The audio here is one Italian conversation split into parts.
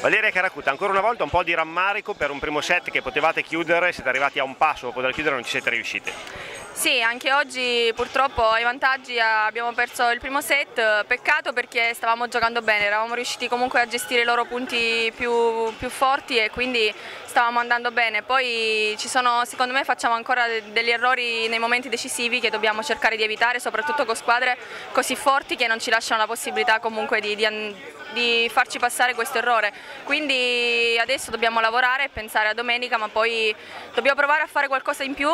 Valeria Caracuta, ancora una volta un po' di rammarico per un primo set che potevate chiudere, siete arrivati a un passo dopo dal chiudere non ci siete riusciti. Sì, anche oggi purtroppo ai vantaggi abbiamo perso il primo set, peccato perché stavamo giocando bene, eravamo riusciti comunque a gestire i loro punti più, più forti e quindi stavamo andando bene. Poi ci sono, secondo me facciamo ancora degli errori nei momenti decisivi che dobbiamo cercare di evitare, soprattutto con squadre così forti che non ci lasciano la possibilità comunque di, di, di farci passare questo errore. Quindi adesso dobbiamo lavorare e pensare a domenica, ma poi dobbiamo provare a fare qualcosa in più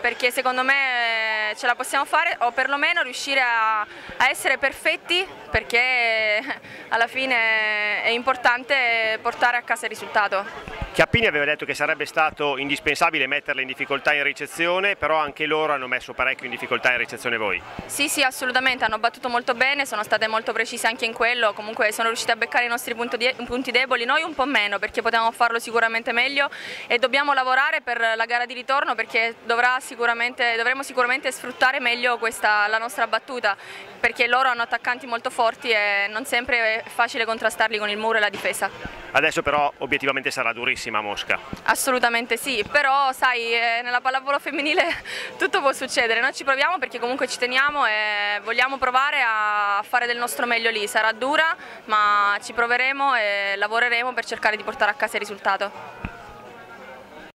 perché secondo me ce la possiamo fare o perlomeno riuscire a, a essere perfetti perché alla fine è importante portare a casa il risultato. Chiappini aveva detto che sarebbe stato indispensabile metterle in difficoltà in ricezione, però anche loro hanno messo parecchio in difficoltà in ricezione voi. Sì, sì, assolutamente, hanno battuto molto bene, sono state molto precise anche in quello, comunque sono riuscite a beccare i nostri punti deboli, noi un po' meno perché potevamo farlo sicuramente meglio e dobbiamo lavorare per la gara di ritorno perché sicuramente, dovremo sicuramente sfruttare meglio questa, la nostra battuta perché loro hanno attaccanti molto forti e non sempre è facile contrastarli con il muro e la difesa. Adesso però obiettivamente sarà bellissima Mosca. Assolutamente sì, però sai, eh, nella pallavolo femminile tutto può succedere, noi ci proviamo perché comunque ci teniamo e vogliamo provare a fare del nostro meglio lì, sarà dura ma ci proveremo e lavoreremo per cercare di portare a casa il risultato.